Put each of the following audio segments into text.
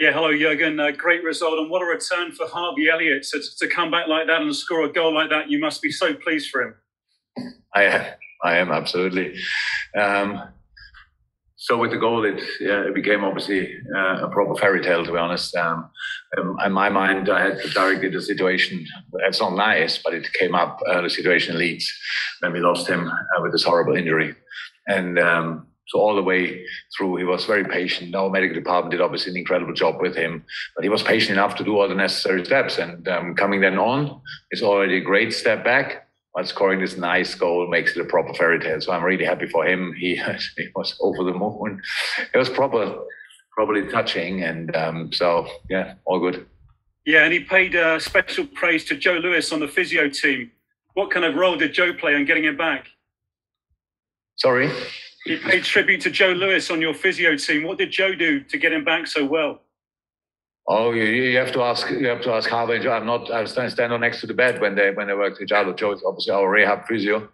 Yeah, hello, Jurgen. Uh, great result, and what a return for Harvey Elliott to, to come back like that and score a goal like that. You must be so pleased for him. I am. I am absolutely. Um, so with the goal, it, it became obviously uh, a proper fairy tale, to be honest. Um, um, in my mind, I had directed the situation. It's not nice, but it came up uh, the situation in Leeds when we lost him uh, with this horrible injury, and um, so all the way through, he was very patient. Our medical department did obviously an incredible job with him, but he was patient enough to do all the necessary steps. And um, coming then on is already a great step back. But scoring this nice goal makes it a proper fairy tale. So I'm really happy for him. He, he was over the moon. It was proper, probably touching, and um, so yeah, all good. Yeah, and he paid uh, special praise to Joe Lewis on the physio team. What kind of role did Joe play in getting him back? Sorry. You paid tribute to Joe Lewis on your physio team. What did Joe do to get him back so well? Oh, you, you have to ask. You have to ask Harvey. I'm not. I stand standing next to the bed when they when they work together. Joe is obviously our rehab physio.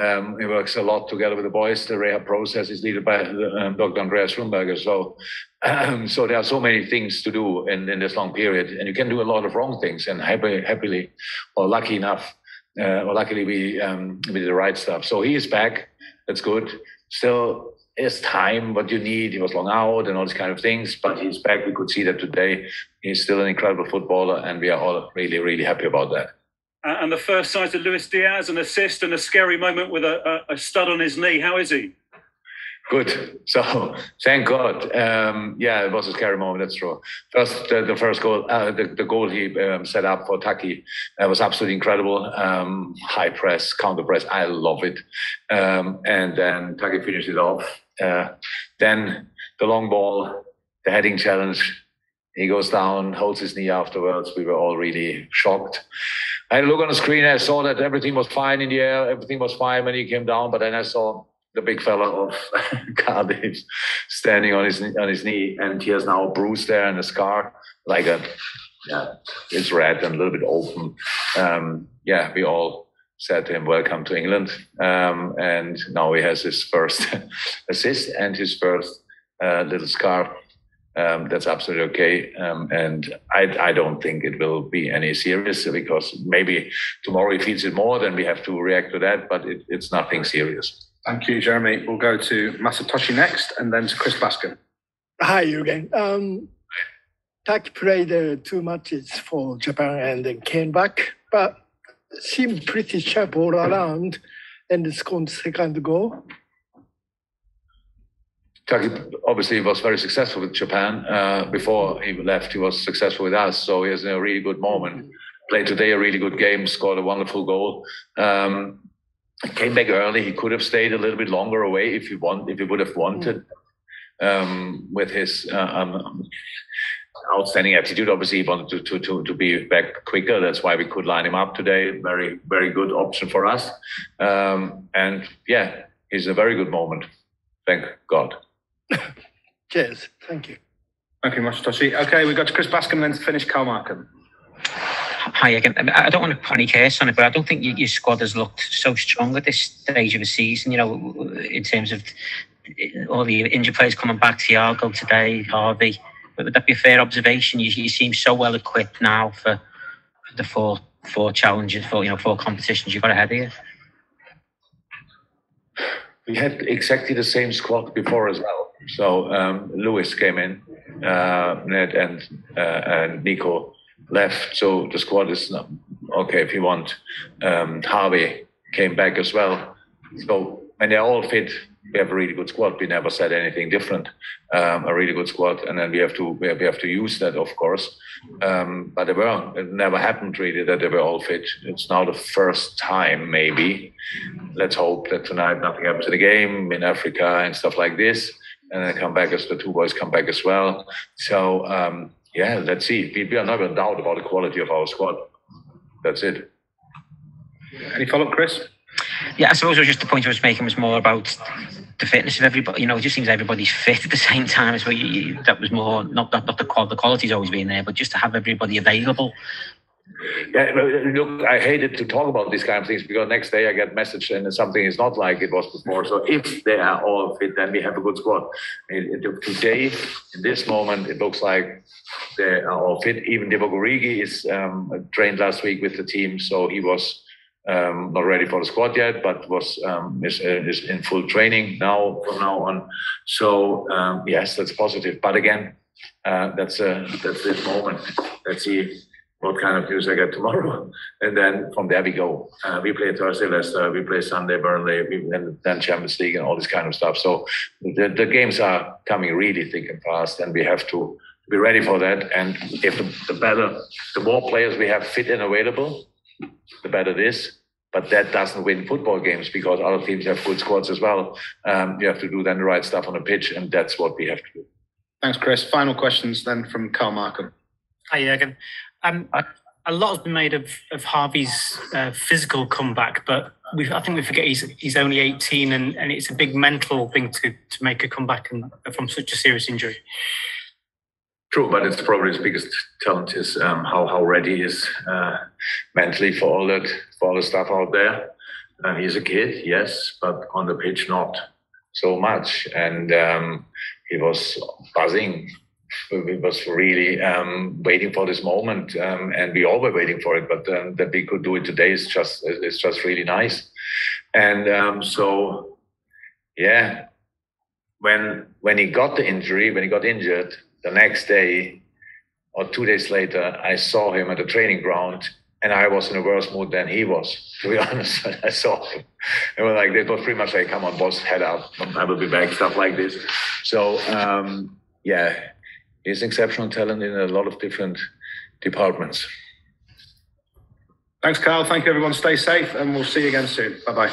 Um, he works a lot together with the boys. The rehab process is led by um, Dr. Andreas Schlumberger. So, um, so there are so many things to do in, in this long period, and you can do a lot of wrong things. And happy, happily, or lucky enough, uh, or luckily we um, we did the right stuff. So he is back. That's good still it's time, what you need. He was long out and all these kind of things, but he's back. We could see that today. He's still an incredible footballer, and we are all really, really happy about that. And the first sight of Luis Diaz, an assist and a scary moment with a, a, a stud on his knee. How is he? Good. So thank God. Um, yeah, it was a scary moment. That's true. First, the first goal, uh, the, the goal he um, set up for Taki uh, was absolutely incredible. Um, high press, counter press. I love it. Um, and then Taki finished it off. Uh, then the long ball, the heading challenge. He goes down, holds his knee afterwards. We were all really shocked. I look on the screen. I saw that everything was fine in the air. Everything was fine when he came down. But then I saw the big fella of Cardiff standing on his on his knee, and he has now a bruise there and a scar, like a yeah, it's red and a little bit open. Um, yeah, we all said to him, "Welcome to England," um, and now he has his first assist and his first uh, little scar. Um, that's absolutely okay, um, and I, I don't think it will be any serious because maybe tomorrow he feels it more, then we have to react to that. But it, it's nothing serious. Thank you, Jeremy. We'll go to Masatoshi next and then to Chris Bascombe. Hi, Jürgen. Um, Taki played uh, two matches for Japan and then came back, but seemed pretty sharp all around and scored second goal. Taki obviously was very successful with Japan. Uh, before he left, he was successful with us, so he has a really good moment. Played today a really good game, scored a wonderful goal. Um, came back early. He could have stayed a little bit longer away if he want if he would have wanted. Um, with his uh, um, outstanding attitude, obviously he wanted to, to to to be back quicker. That's why we could line him up today. Very very good option for us. Um, and yeah, it's a very good moment. Thank God. Cheers. Thank you. Thank you, Masatoshi. Okay, we got to Chris Bascombe then to finish Carl Markham. Hi again. I don't want to curse on it, but I don't think your squad has looked so strong at this stage of the season. You know, in terms of all the injured players coming back, Thiago today, Harvey. Would that be a fair observation? You, you seem so well equipped now for, the four four challenges, for you know four competitions you've got ahead of you. We had exactly the same squad before as well. So um, Luis came in, uh, Ned and uh, and Neco left. So the squad is not, okay if you want. Um, Harvey came back as well. So when they're all fit, we have a really good squad. We never said anything different. Um, a really good squad, and then we have to we have, we have to use that, of course. Um, but they were it never happened really that they were all fit. It's now the first time, maybe. Let's hope that tonight nothing happens in the game in Africa and stuff like this, and then come back as the two boys come back as well. So um, yeah, let's see. We, we are never in doubt about the quality of our squad. That's it. Any follow up, Chris? Yeah, I suppose it was just the point I was making was more about the fitness of everybody. You know, it just seems everybody's fit at the same time as well. You, you, that was more not not, not the, qual- the quality's always been there, but just to have everybody available Yeah, look, I hated to talk about these kind of things because next day I get message and something is not like it was before. So if they are all fit, then we have a good squad. Today, in this moment, it looks like they are all fit. Even Divock Origi is um, trained last week with the team, so he was um, not ready for the squad yet, but was um, is, uh, is in full training now from now on. So um, yes, that's positive. But again, uh, that's uh, that's this moment. Let's see what kind of news I get tomorrow, and then from there we go. Uh, we play Thursday Leicester, we play Sunday Burnley, we, and then Champions League and all this kind of stuff. So the, the games are coming really thick and fast, and we have to be ready for that. And if the, the better, the more players we have fit and available, the better it is. But that doesn't win football games because other teams have good squads as well. Um, you have to do then the right stuff on the pitch, and that's what we have to do. Thanks, Chris. Final questions then from Carl Markham. Hi, Jürgen. Um, a lot has been made of, of Harvey's uh, physical comeback, but we I think we forget he's he's only 18 and, and it's a big mental thing to, to make a comeback and, from such a serious injury. True, but it's probably his biggest talent is um, how how ready he is uh, mentally for all that for all the stuff out there. Uh, he's a kid, yes, but on the pitch not so much, and um, he was buzzing. He was really um, waiting for this moment, um, and we all were waiting for it. But um, that we could do it today is just is just really nice, and um, so yeah, when when he got the injury, when he got injured, the next day or two days later, I saw him at the training ground and I was in a worse mood than he was, to be honest. I saw him. It was like, it was pretty much like, come on, boss, head up. I will be back, stuff like this. So, um, yeah, he's an exceptional talent in a lot of different departments. Thanks, Carl. Thank you, everyone. Stay safe, and we'll see you again soon. Bye bye.